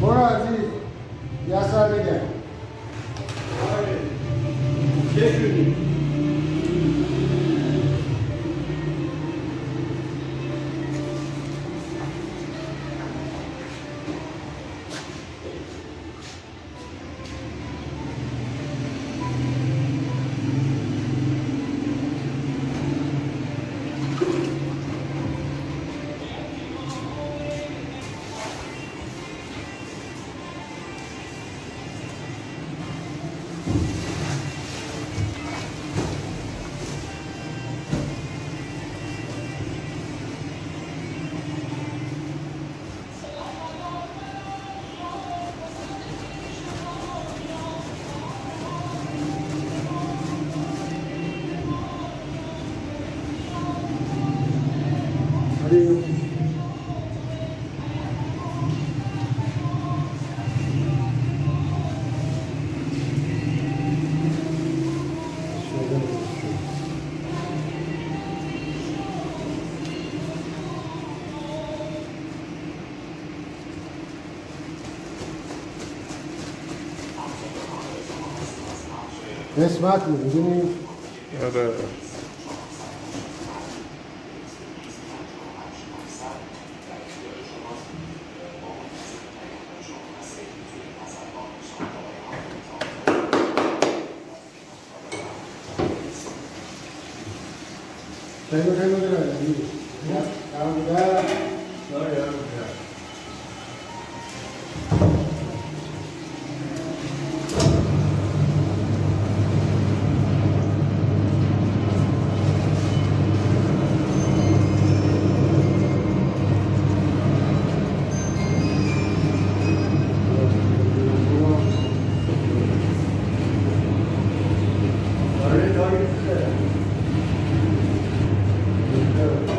Bora Aziz, Yasa Bege. Hayır. Şey Yes, Martin, you Yeah, the... 대구 생각 해라 나옵니다. 너를 열어봅니다. Thank you. Thank you.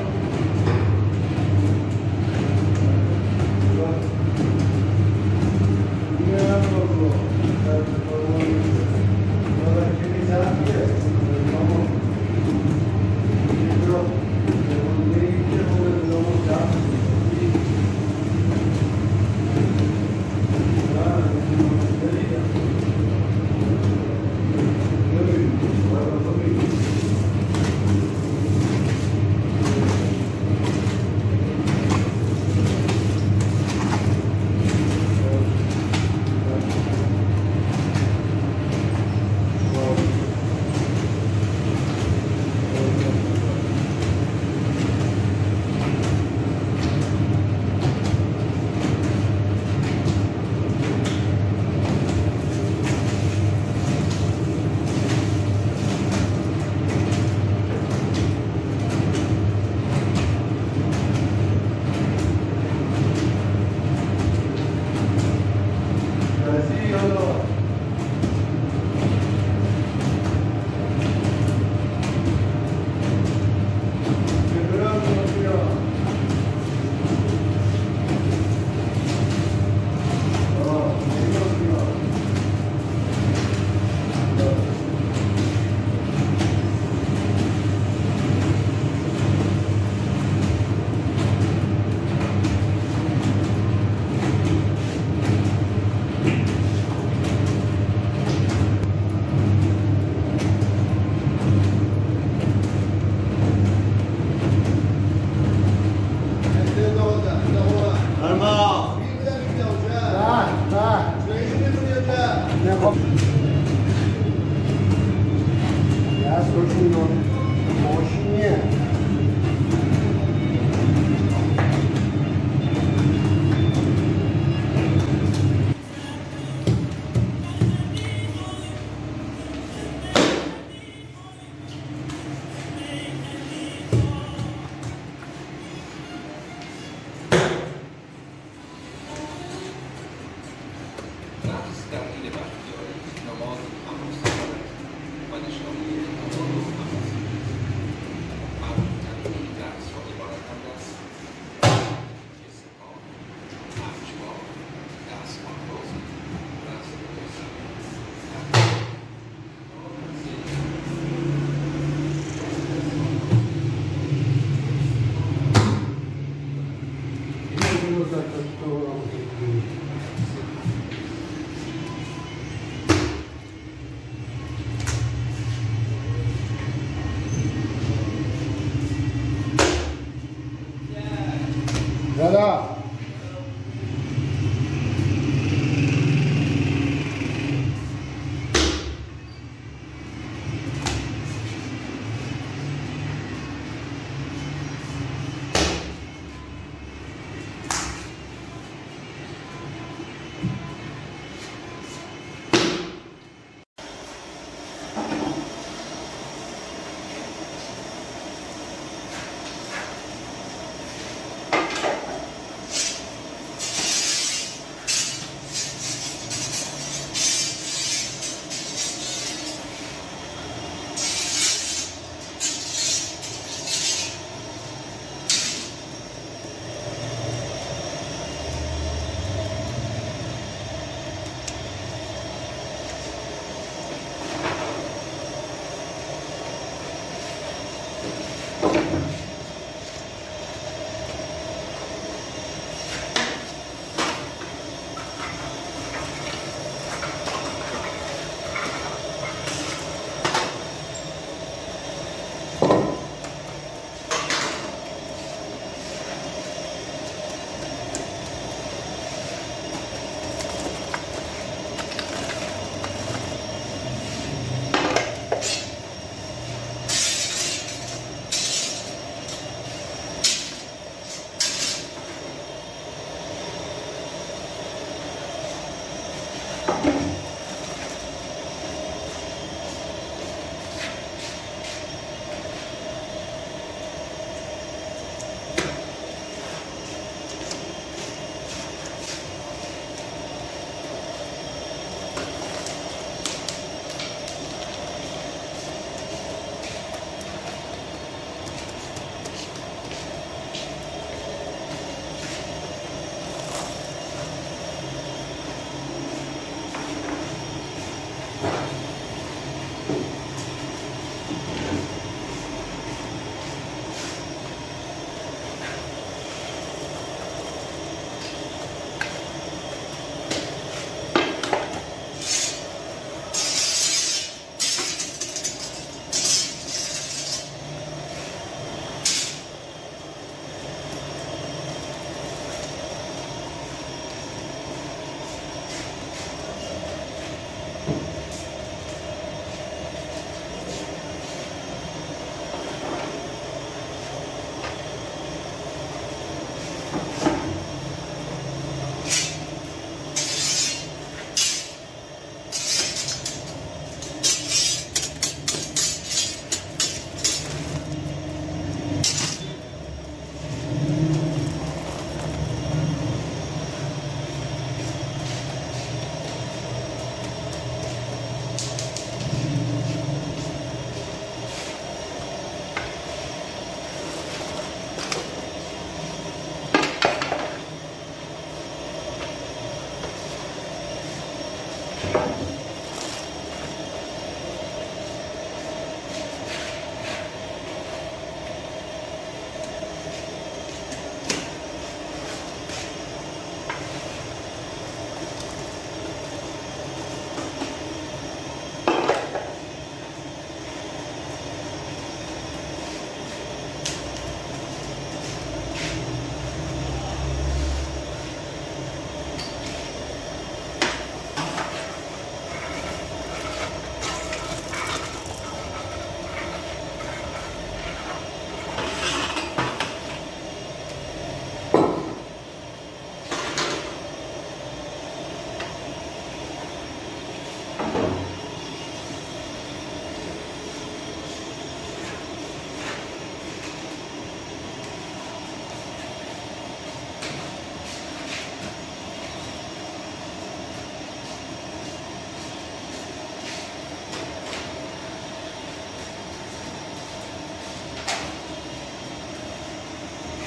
Olha lá.